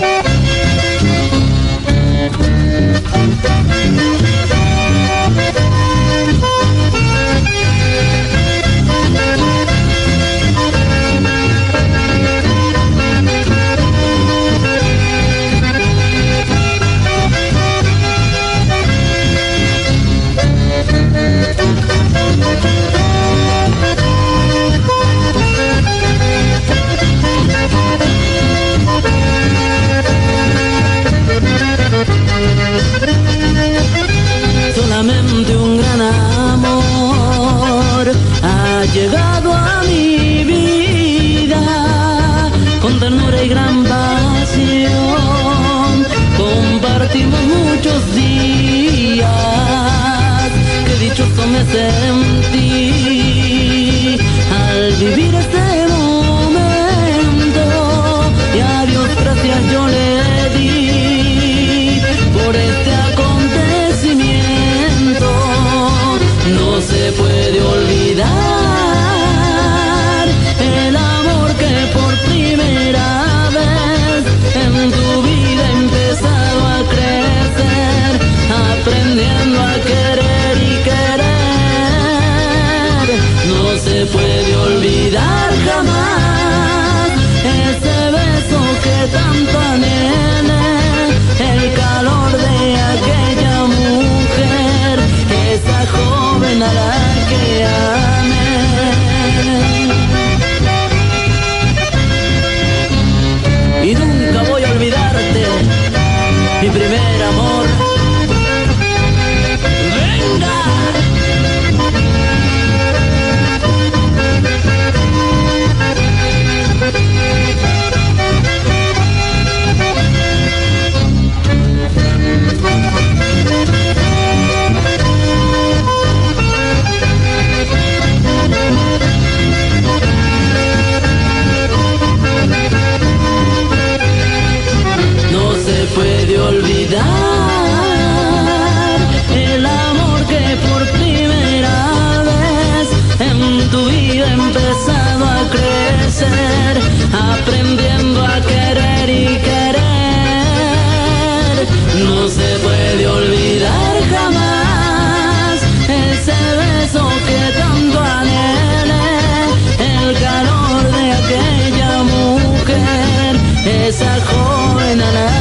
Thank you. llegado a mi vida con ternura y gran se puede. puede olvidar el amor que por primera vez en tu vida ha empezado a crecer, aprendiendo a querer y querer. No se puede olvidar jamás ese beso que tanto anhelé, el calor de aquella mujer, esa joven anhelé.